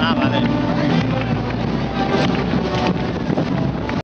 Ah, vale.